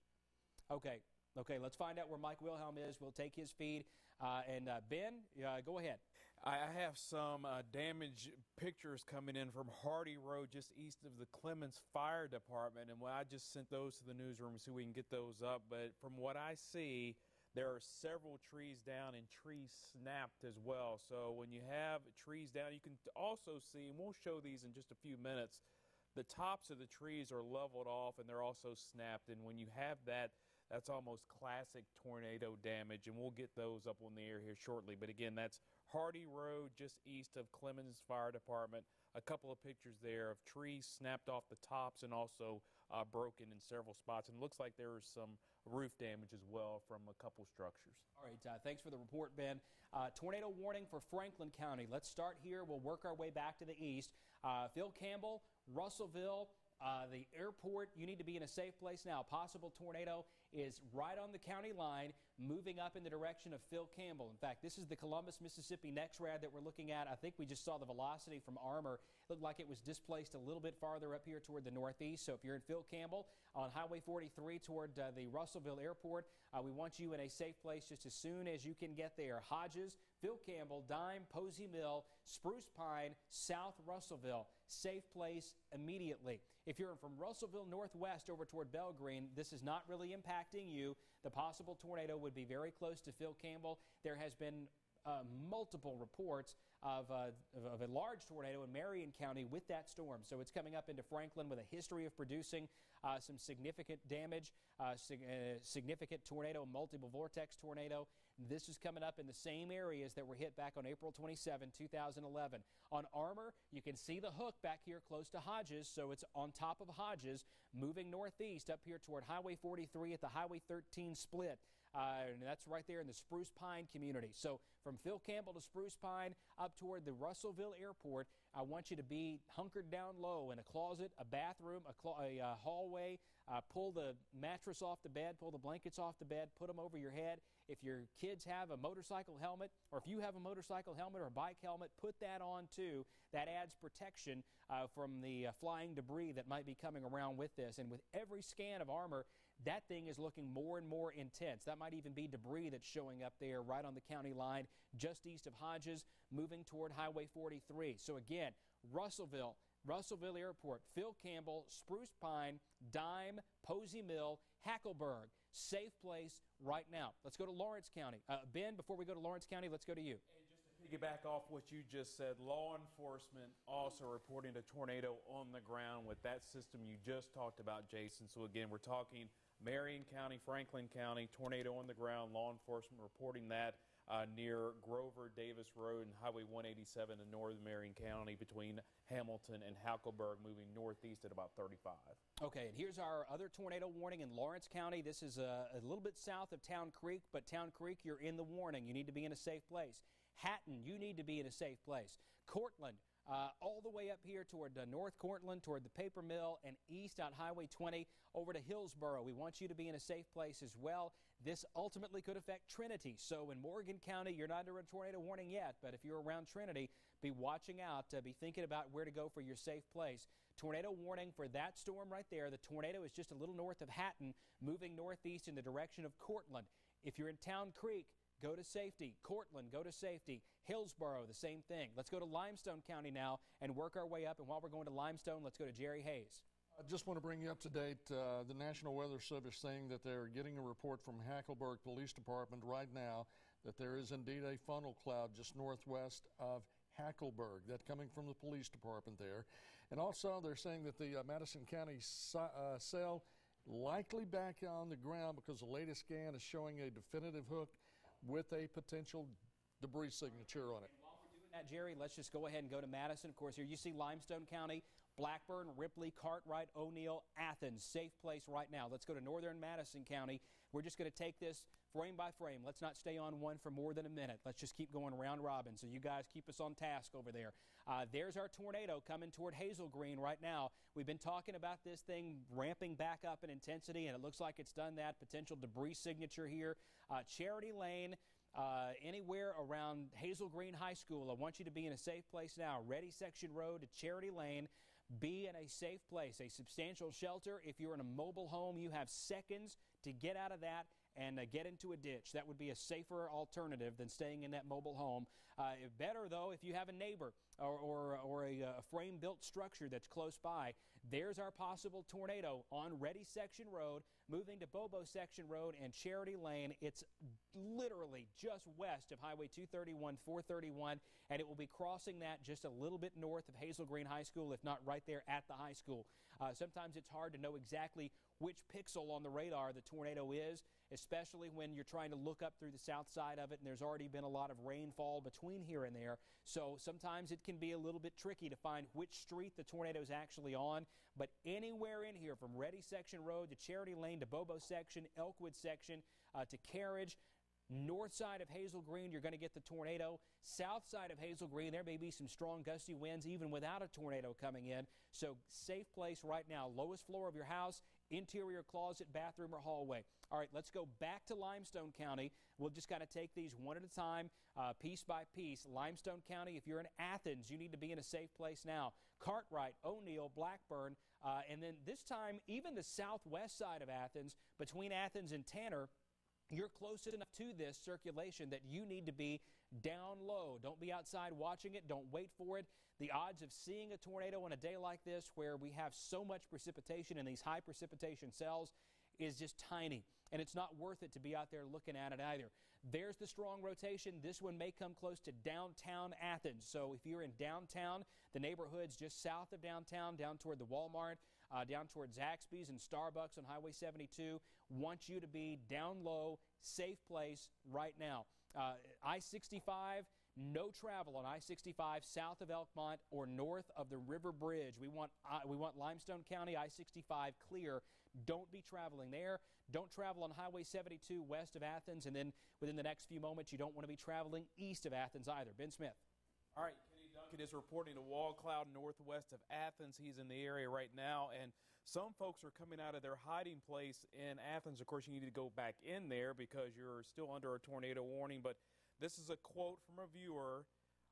Okay, okay, let's find out where Mike Wilhelm is. We'll take his feed. Uh, and uh, Ben, uh, go ahead. I have some uh, damage pictures coming in from Hardy Road, just east of the Clements Fire Department. And I just sent those to the newsroom so we can get those up. But from what I see, there are several trees down and trees snapped as well. So when you have trees down, you can also see, and we'll show these in just a few minutes, the tops of the trees are leveled off and they're also snapped. And when you have that, that's almost classic tornado damage, and we'll get those up on the air here shortly. But again, that's Hardy Road, just east of Clements Fire Department. A couple of pictures there of trees snapped off the tops and also uh, broken in several spots. And looks like there is some roof damage as well from a couple structures. All right, uh, thanks for the report, Ben. Uh, tornado warning for Franklin County. Let's start here. We'll work our way back to the east. Uh, Phil Campbell, Russellville, uh, the airport. You need to be in a safe place now. Possible tornado is right on the county line, moving up in the direction of Phil Campbell. In fact, this is the Columbus, Mississippi NEXRAD that we're looking at. I think we just saw the velocity from ARMOR. It looked like it was displaced a little bit farther up here toward the northeast. So if you're in Phil Campbell on Highway 43 toward uh, the Russellville Airport, uh, we want you in a safe place just as soon as you can get there. Hodges, Phil Campbell, Dime, Posey Mill, Spruce Pine, South Russellville. Safe place immediately. If you're from Russellville Northwest over toward Belgreen, this is not really impacting you. The possible tornado would be very close to Phil Campbell. There has been uh, multiple reports of, uh, of, a large tornado in Marion County with that storm. So it's coming up into Franklin with a history of producing uh, some significant damage, uh, sig uh, significant tornado, multiple vortex tornado. This is coming up in the same areas that were hit back on April 27, 2011. On ARMOR, you can see the hook back here close to Hodges, so it's on top of Hodges, moving northeast up here toward Highway 43 at the Highway 13 split. Uh, and that's right there in the Spruce Pine community. So from Phil Campbell to Spruce Pine up toward the Russellville Airport, I want you to be hunkered down low in a closet, a bathroom, a, a uh, hallway. Uh, pull the mattress off the bed, pull the blankets off the bed, put them over your head. If your kids have a motorcycle helmet, or if you have a motorcycle helmet or a bike helmet, put that on too. That adds protection uh, from the uh, flying debris that might be coming around with this. And with every scan of ARMOR, that thing is looking more and more intense. That might even be debris that's showing up there right on the county line just east of Hodges, moving toward Highway 43. So again, Russellville, Russellville Airport, Phil Campbell, Spruce Pine, Dime, Posey Mill, Hackleburg. Safe place right now. Let's go to Lawrence County. Uh, ben, before we go to Lawrence County, let's go to you. Just to piggyback off what you just said, law enforcement also reporting a tornado on the ground with that system you just talked about, Jason. So again, we're talking Marion County, Franklin County, tornado on the ground, law enforcement reporting that uh, near Grover Davis Road and Highway 187 in northern Marion County between Hamilton and Hackleburg, moving northeast at about 35. Okay, and here's our other tornado warning in Lawrence County. This is a, a little bit south of Town Creek, but Town Creek, you're in the warning. You need to be in a safe place. Hatton, you need to be in a safe place. Courtland, uh, all the way up here toward uh, North Courtland, toward the paper mill, and east on Highway 20 over to Hillsboro. We want you to be in a safe place as well. This ultimately could affect Trinity. So in Morgan County, you're not under a tornado warning yet, but if you're around Trinity, be watching out, uh, be thinking about where to go for your safe place. Tornado warning for that storm right there. The tornado is just a little north of Hatton, moving northeast in the direction of Courtland. If you're in Town Creek, go to safety. Courtland, go to safety. Hillsboro, the same thing. Let's go to Limestone County now and work our way up. And while we're going to Limestone, let's go to Jerry Hayes. I just want to bring you up to date. Uh, the National Weather Service saying that they're getting a report from Hackleburg Police Department right now that there is indeed a funnel cloud just northwest of Hackleburg. That coming from the police department there. And also, they're saying that the uh, Madison County uh, cell likely back on the ground because the latest scan is showing a definitive hook with a potential debris signature on it. While we're doing that, Jerry, let's just go ahead and go to Madison. Of course, here you see Limestone County, Blackburn, Ripley, Cartwright, O'Neill, Athens. Safe place right now. Let's go to northern Madison County. We're just going to take this frame by frame. Let's not stay on one for more than a minute. Let's just keep going round robin. So you guys keep us on task over there. Uh, there's our tornado coming toward Hazel Green right now. We've been talking about this thing ramping back up in intensity, and it looks like it's done that. Potential debris signature here. Uh, Charity Lane. Uh, anywhere around Hazel Green High School, I want you to be in a safe place now. Ready Section Road to Charity Lane. Be in a safe place, a substantial shelter. If you're in a mobile home, you have seconds to get out of that and uh, get into a ditch. That would be a safer alternative than staying in that mobile home. Uh, better, though, if you have a neighbor or, or, or a, a frame built structure that's close by. There's our possible tornado on Ready Section Road, moving to Bobo Section Road and Charity Lane. It's literally just west of Highway 231, 431, and it will be crossing that just a little bit north of Hazel Green High School, if not right there at the high school. Uh, sometimes it's hard to know exactly which pixel on the radar the tornado is, especially when you're trying to look up through the south side of it and there's already been a lot of rainfall between here and there. So sometimes it can be a little bit tricky to find which street the tornado is actually on. But anywhere in here, from Ready Section Road to Charity Lane to Bobo Section, Elkwood Section uh, to Carriage, North side of Hazel Green, you're going to get the tornado. South side of Hazel Green, there may be some strong gusty winds even without a tornado coming in. So, safe place right now. Lowest floor of your house, interior closet, bathroom, or hallway. All right, let's go back to Limestone County. We'll just kind of take these one at a time, uh, piece by piece. Limestone County, if you're in Athens, you need to be in a safe place now. Cartwright, O'Neill, Blackburn, uh, and then this time, even the southwest side of Athens, between Athens and Tanner, you're close enough to this circulation that you need to be down low. Don't be outside watching it. Don't wait for it. The odds of seeing a tornado on a day like this, where we have so much precipitation in these high precipitation cells, is just tiny. And it's not worth it to be out there looking at it either. There's the strong rotation. This one may come close to downtown Athens. So if you're in downtown, the neighborhoods just south of downtown, down toward the Walmart, uh, down toward Zaxby's and Starbucks on Highway 72, want you to be down low, safe place right now. Uh, I 65, no travel on I 65 south of Elkmont or north of the River Bridge. We want, uh, we want Limestone County I 65 clear. Don't be traveling there. Don't travel on Highway 72 west of Athens. And then within the next few moments, you don't want to be traveling east of Athens either. Ben Smith. All right, Kenny Duncan is reporting to wall cloud northwest of Athens. He's in the area right now, and some folks are coming out of their hiding place in Athens. Of course, you need to go back in there because you're still under a tornado warning. But this is a quote from a viewer.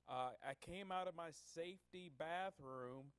Uh, I came out of my safety bathroom.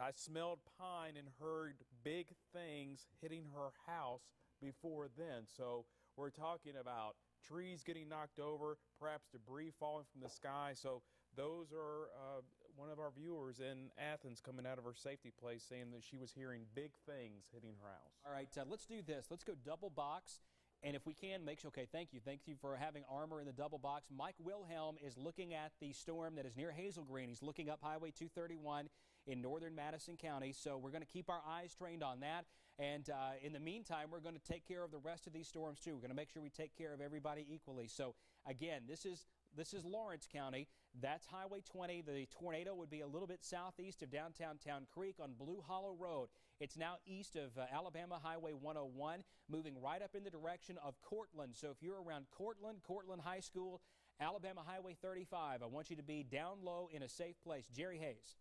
I smelled pine and heard big things hitting her house before then. So we're talking about trees getting knocked over, perhaps debris falling from the sky. So those are uh, one of our viewers in Athens coming out of her safety place saying that she was hearing big things hitting her house. All right, uh, let's do this. Let's go double box. And if we can, make sure, okay, thank you. Thank you for having ARMOR in the double box. Mike Wilhelm is looking at the storm that is near Hazel Green. He's looking up Highway 231 in northern Madison County. So we're going to keep our eyes trained on that. And uh, in the meantime, we're going to take care of the rest of these storms too. We're going to make sure we take care of everybody equally. So again, this is this is Lawrence County. That's Highway 20. The tornado would be a little bit southeast of downtown Town Creek on Blue Hollow Road. It's now east of uh, Alabama Highway 101, moving right up in the direction of Courtland. So if you're around Courtland, Courtland High School, Alabama Highway 35, I want you to be down low in a safe place. Jerry Hayes.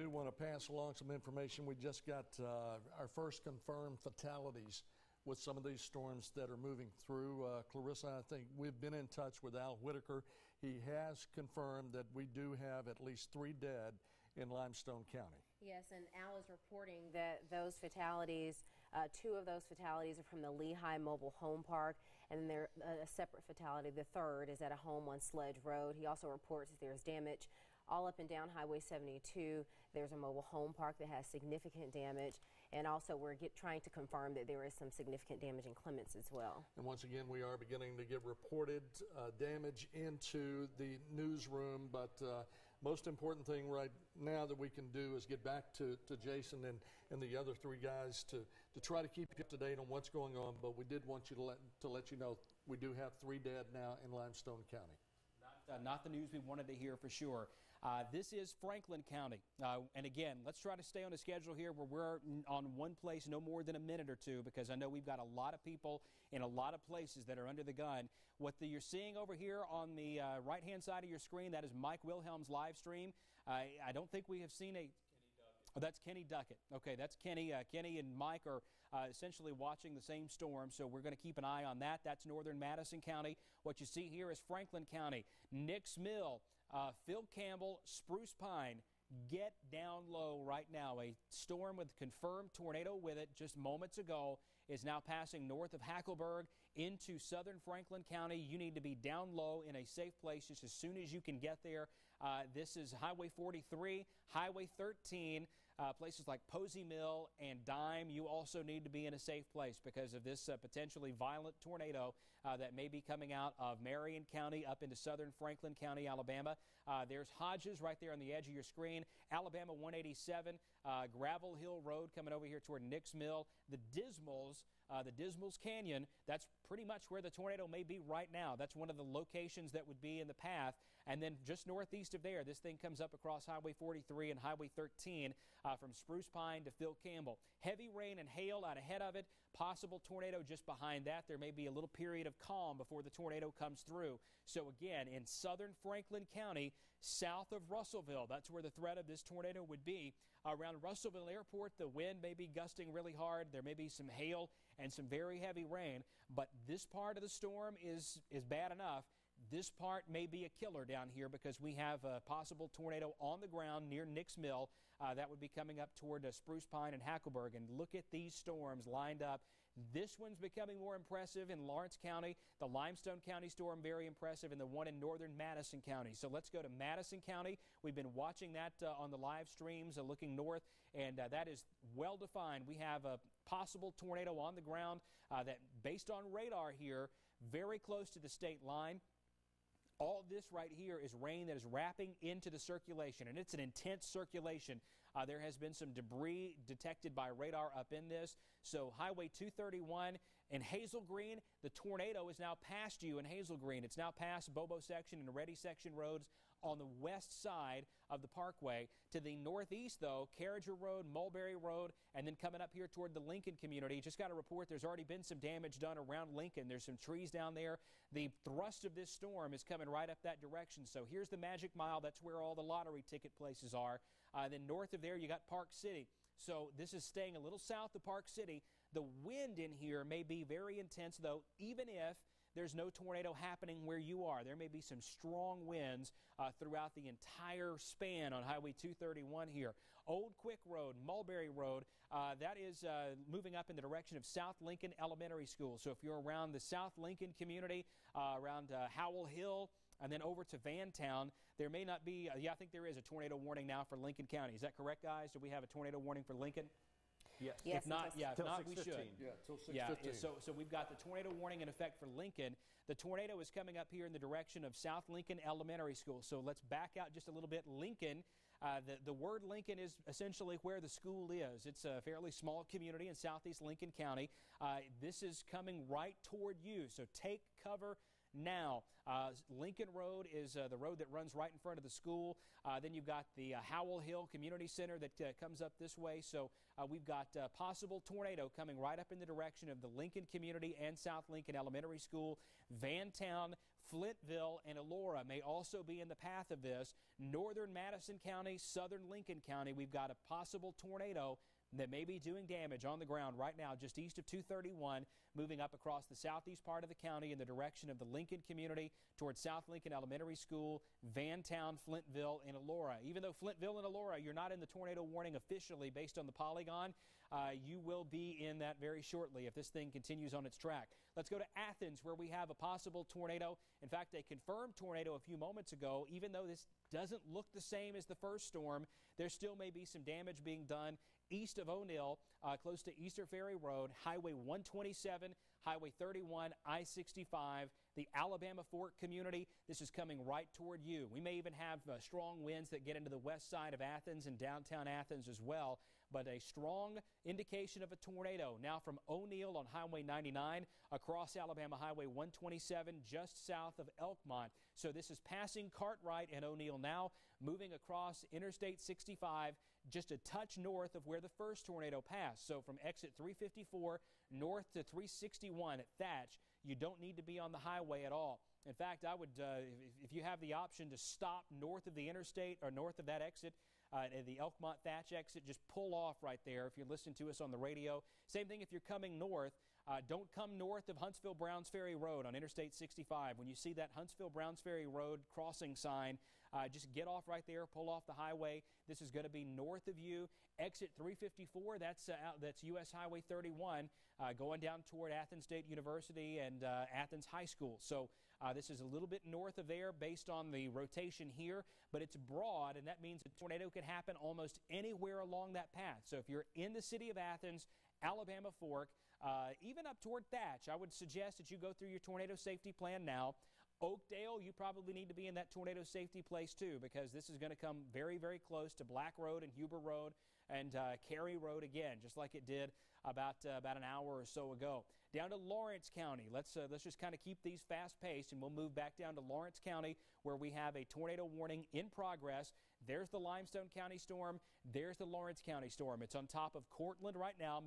Do want to pass along some information. We just got uh, our first confirmed fatalities with some of these storms that are moving through. Uh, Clarissa, I think we've been in touch with Al Whitaker. He has confirmed that we do have at least three dead in Limestone County. Yes, and Al is reporting that those fatalities, uh, two of those fatalities are from the Lehigh Mobile Home Park, and there uh, a separate fatality, the third, is at a home on Sledge Road. He also reports that there's damage all up and down Highway 72. There's a mobile home park that has significant damage, and also we're get, trying to confirm that there is some significant damage in Clements as well. And once again, we are beginning to get reported uh, damage into the newsroom, but uh, most important thing right now that we can do is get back to, to Jason and, and the other three guys to, to try to keep you up to date on what's going on. But we did want you to let, to let you know we do have three dead now in Limestone County. Not, uh, not the news we wanted to hear for sure. Uh, this is Franklin County. Uh, and again, let's try to stay on a schedule here where we're on one place no more than a minute or two because I know we've got a lot of people in a lot of places that are under the gun. What the, you're seeing over here on the uh, right hand side of your screen, that is Mike Wilhelm's live stream. I don't think we have seen a. Oh, that's Kenny Duckett. Okay, that's Kenny. Uh, Kenny and Mike are uh, essentially watching the same storm, so we're going to keep an eye on that. That's northern Madison County. What you see here is Franklin County. Nick's Mill, uh, Phil Campbell, Spruce Pine, get down low right now. A storm with confirmed tornado with it just moments ago is now passing north of Hackleburg into southern Franklin County. You need to be down low in a safe place just as soon as you can get there. Uh, this is Highway 43, Highway 13, uh, places like Posey Mill and Dime. You also need to be in a safe place because of this uh, potentially violent tornado uh, that may be coming out of Marion County up into southern Franklin County, Alabama. Uh, there's Hodges right there on the edge of your screen. Alabama 187 uh, Gravel Hill Road coming over here toward Nix Mill, the Dismals, uh, the Dismals Canyon. That's pretty much where the tornado may be right now. That's one of the locations that would be in the path. And then just northeast of there, this thing comes up across Highway 43 and Highway 13 uh, from Spruce Pine to Phil Campbell. Heavy rain and hail out ahead of it. Possible tornado just behind that. There may be a little period of calm before the tornado comes through. So again, in southern Franklin County, south of Russellville, that's where the threat of this tornado would be. Around Russellville Airport, the wind may be gusting really hard. There may be some hail and some very heavy rain, but this part of the storm is, is bad enough. This part may be a killer down here because we have a possible tornado on the ground near Nix Mill. Uh, that would be coming up toward uh, Spruce Pine and Hackleburg. And look at these storms lined up. This one's becoming more impressive in Lawrence County. The Limestone County storm, very impressive, and the one in northern Madison County. So let's go to Madison County. We've been watching that uh, on the live streams, uh, looking north, and uh, that is well defined. We have a possible tornado on the ground uh, that, based on radar here, very close to the state line. All this right here is rain that is wrapping into the circulation, and it's an intense circulation. Uh, there has been some debris detected by radar up in this. So, Highway 231 in Hazel Green, the tornado is now past you in Hazel Green. It's now past Bobo section and Ready section roads on the west side of the parkway. To the northeast, though, Carriger Road, Mulberry Road, and then coming up here toward the Lincoln community. Just got a report there's already been some damage done around Lincoln. There's some trees down there. The thrust of this storm is coming right up that direction. So here's the Magic Mile. That's where all the lottery ticket places are. Uh, then north of there, you got Park City. So this is staying a little south of Park City. The wind in here may be very intense, though, even if there's no tornado happening where you are. There may be some strong winds uh, throughout the entire span on Highway 231 here. Old Quick Road, Mulberry Road, uh, that is uh, moving up in the direction of South Lincoln Elementary School. So if you're around the South Lincoln community, uh, around uh, Howell Hill, and then over to Vantown, there may not be, uh, yeah, I think there is a tornado warning now for Lincoln County. Is that correct, guys? Do we have a tornado warning for Lincoln? Yes. Yes, if not, until- yeah, if Till not, we should. Yeah, till 6:15. Yeah, so, so we've got the tornado warning in effect for Lincoln. The tornado is coming up here in the direction of South Lincoln Elementary School. So let's back out just a little bit. Lincoln, uh, the, the word Lincoln is essentially where the school is. It's a fairly small community in southeast Lincoln County. Uh, this is coming right toward you, so take cover now. Uh, Lincoln Road is uh, the road that runs right in front of the school. Uh, then you've got the uh, Howell Hill Community Center that uh, comes up this way. So we've got possible tornado coming right up in the direction of the Lincoln Community and South Lincoln Elementary School. Vantown, Flintville, and Elora may also be in the path of this. Northern Madison County, Southern Lincoln County, we've got a possible tornado that may be doing damage on the ground right now just east of 231, moving up across the southeast part of the county in the direction of the Lincoln community towards South Lincoln Elementary School, Vantown, Flintville, and Elora. Even though Flintville and Elora, you're not in the tornado warning officially based on the polygon, uh, you will be in that very shortly if this thing continues on its track. Let's go to Athens, where we have a possible tornado. In fact, a confirmed tornado a few moments ago. Even though this doesn't look the same as the first storm, there still may be some damage being done east of O'Neill, uh, close to Easter Ferry Road, Highway 127, Highway 31, I 65, the Alabama Fork community. This is coming right toward you. We may even have uh, strong winds that get into the west side of Athens and downtown Athens as well but a strong indication of a tornado now from O'Neill on Highway 99 across Alabama Highway 127 just south of Elkmont. So this is passing Cartwright and O'Neill now, moving across Interstate 65 just a touch north of where the first tornado passed. So from exit 354 north to 361 at Thach, you don't need to be on the highway at all. In fact, I would, uh, if, if you have the option to stop north of the interstate or north of that exit, uh, the Elkmont Thach exit, just pull off right there if you're listening to us on the radio. Same thing if you're coming north. Uh, don't come north of Huntsville Browns Ferry Road on Interstate 65. When you see that Huntsville Browns Ferry Road crossing sign, uh, just get off right there, pull off the highway. This is going to be north of you. Exit 354, that's, uh, that's U.S. Highway 31, uh, going down toward Athens State University and uh, Athens High School. So uh, this is a little bit north of there based on the rotation here, but it's broad, and that means a tornado could happen almost anywhere along that path. So if you're in the city of Athens, Alabama Fork, uh, even up toward Thach, I would suggest that you go through your tornado safety plan now. Oakdale, you probably need to be in that tornado safety place too because this is going to come very, very close to Black Road and Huber Road and uh, Cary Road again, just like it did about uh, about an hour or so ago. Down to Lawrence County. Let's uh, let's just kind of keep these fast paced, and we'll move back down to Lawrence County where we have a tornado warning in progress. There's the Limestone County storm. There's the Lawrence County storm. It's on top of Courtland right now.